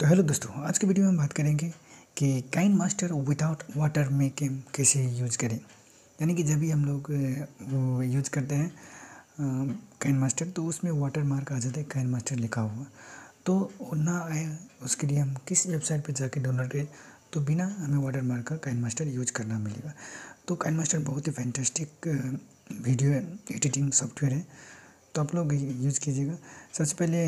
तो हेलो दोस्तों, आज के वीडियो में हम बात करेंगे कि काइन मास्टर विदाउट वाटर में कैसे यूज़ करें। यानी कि जब भी हम लोग वो यूज़ करते हैं काइन मास्टर तो उसमें वाटर मार्क आ जाता है, काइन मास्टर लिखा हुआ। तो ना आए, उसके लिए हम किस वेबसाइट पर जाके डाउनलोड करें तो बिना हमें वाटर मार्क का काइन मास्टर यूज़ करना मिलेगा। तो काइन मास्टर बहुत ही फैंटेस्टिक वीडियो एडिटिंग सॉफ्टवेयर है। तो आप लोग यूज़ कीजिएगा। सबसे पहले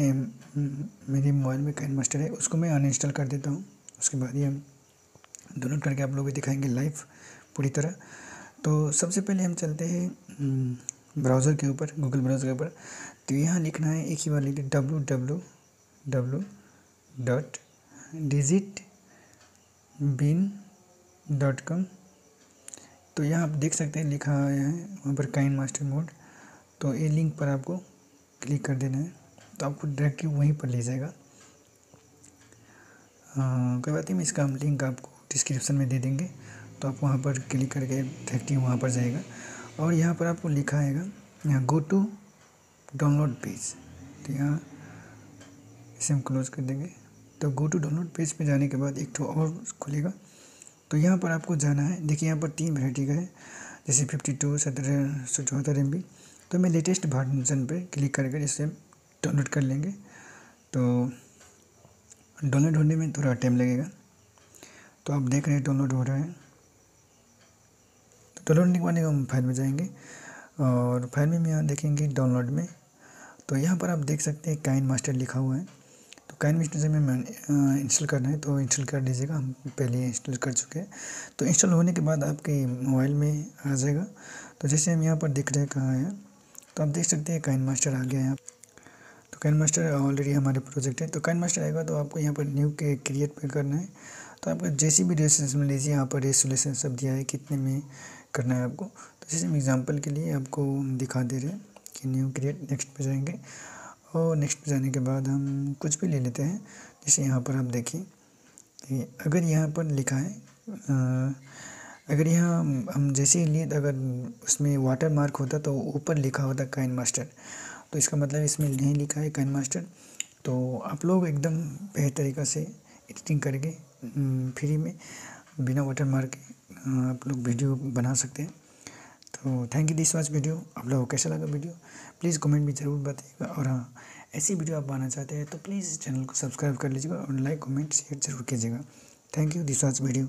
मेरे मोबाइल में कैन मास्टर है, उसको मैं अनइंस्टॉल कर देता हूँ। उसके बाद ही हम डाउनलोड करके आप लोग दिखाएँगे लाइव पूरी तरह। तो सबसे पहले हम चलते हैं ब्राउज़र के ऊपर गूगल ब्राउज़र के ऊपर। तो यहाँ लिखना है, एक ही बार लिखिए W W W dot digit bin dot com तो यहाँ आप देख सकते हैं, लिखा है, वहाँ पर काइन मास्टर मोड तो ये लिंक पर आपको क्लिक कर देना है। तो आपको डायरेक्टली वहीं पर ले जाएगा। कोई बात नहीं इसका लिंक आपको डिस्क्रिप्शन में दे देंगे। तो आप वहाँ पर क्लिक करके डायरेक्टली वहाँ पर जाएगा। और यहाँ पर आपको लिखा आएगा, यहाँ गो टू डाउनलोड पेज तो यहाँ इसे हम क्लोज कर देंगे। तो गो टू डाउनलोड पेज पे जाने के बाद एक तो और खुलेगा। तो यहाँ पर आपको जाना है। देखिए, यहाँ पर तीन वैरायटी का है। जैसे फिफ्टी टू सत्रह सौ चौहत्तर एम बी तो मैं लेटेस्ट वर्जन पे क्लिक करके इसे डाउनलोड कर लेंगे। तो डाउनलोड होने में थोड़ा टाइम लगेगा। तो आप देख रहे हैं डाउनलोड हो रहा है। तो डाउनलोड होने के बाद हम फ़ाइल में जाएँगे और फ़ाइल में यहाँ देखेंगे डाउनलोड में। तो यहाँ पर आप देख सकते हैं काइन मास्टर लिखा हुआ है। तो काइन मास्टर से मैं इंस्टॉल करना है तो इंस्टॉल कर लीजिएगा हम पहले इंस्टॉल कर चुके हैं। तो इंस्टॉल होने के बाद आपके मोबाइल में आ जाएगा। तो जैसे हम यहाँ पर देख रहे हैं कहाँ है। तो आप देख सकते हैं काइन मास्टर आ गया है। तो काइन मास्टर ऑलरेडी हमारे प्रोजेक्ट है। तो काइन मास्टर आएगा तो आपको यहाँ पर न्यू के क्रिएट पे करना है। तो आपको जैसी भी रेसोलेशन में लीजिए यहाँ पर रेसोलेशन सब दिया है कितने में करना है आपको। तो जैसे हम एग्ज़ाम्पल के लिए आपको दिखा दे रहे हैं कि न्यू क्रिएट नेक्स्ट पे जाएँगे। और नेक्स्ट पे जाने के बाद हम कुछ भी ले लेते हैं। जैसे यहाँ पर आप देखिए अगर यहाँ पर लिखा है आ, अगर यहाँ हम जैसे ही लिए अगर उसमें वाटर मार्क होता तो ऊपर लिखा होता काइन मास्टर तो इसका मतलब इसमें नहीं लिखा है काइन मास्टर तो आप लोग एकदम बेहतर तरीक़ा से एडिटिंग करके फ्री में बिना वाटर मार्क आप लोग वीडियो बना सकते हैं। तो thank you this watch video आप लोगों को कैसा लगा वीडियो प्लीज़ कमेंट भी ज़रूर बताइएगा। और हाँ ऐसी वीडियो आप बनाना चाहते हैं तो प्लीज़ चैनल को सब्सक्राइब कर लीजिएगा और लाइक कमेंट शेयर ज़रूर कीजिएगा। Thank you this watch video